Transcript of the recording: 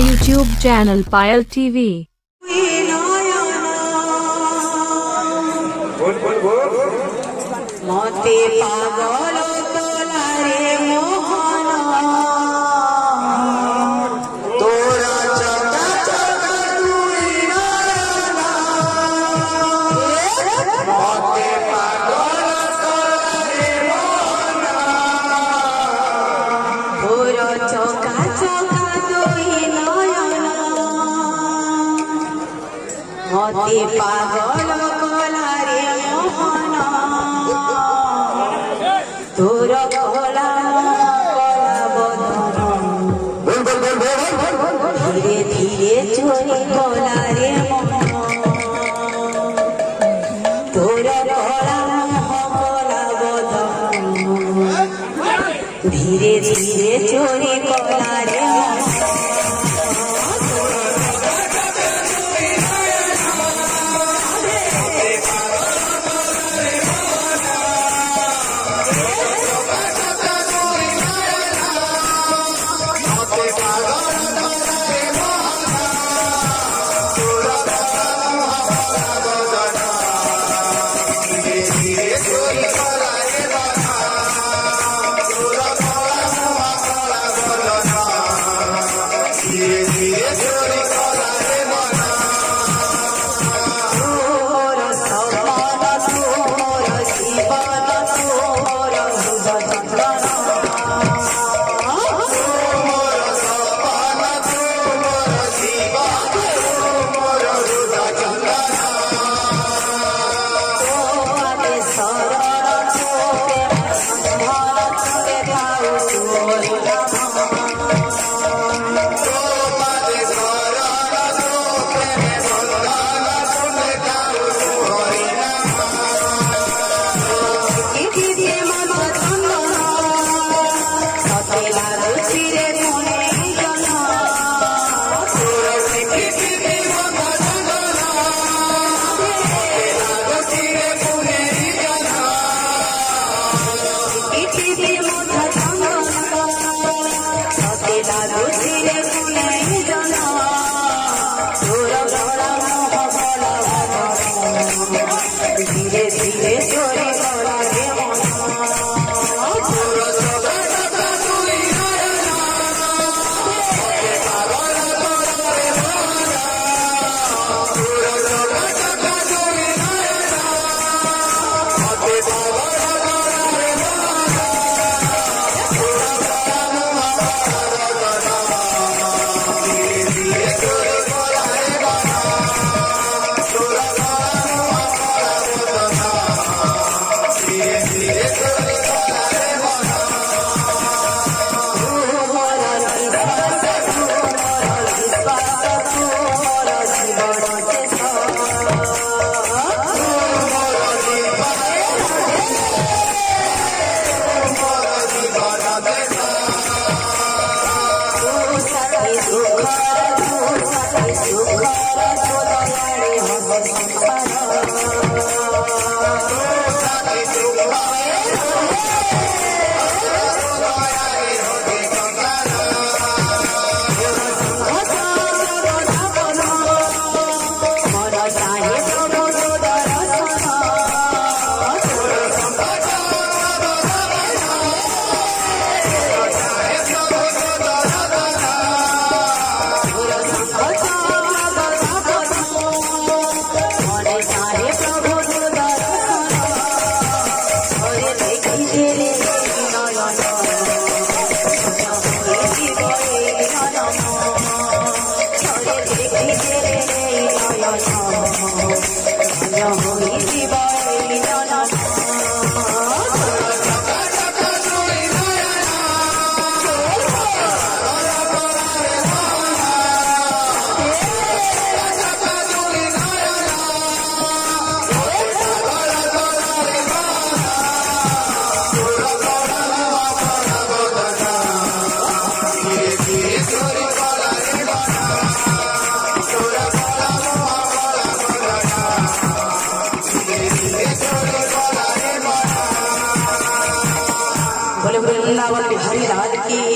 YouTube channel Payal TV. মতে পাগল কলারে মোহন। তোর কলা কলা বধন ধীরে ধীরে চলে কলারে তোর কলা কলা বধন তোরে ইতিতে ধীরে ধীরে চোরে Pode. Holy Divine. Vrindavan Bihari लाल की।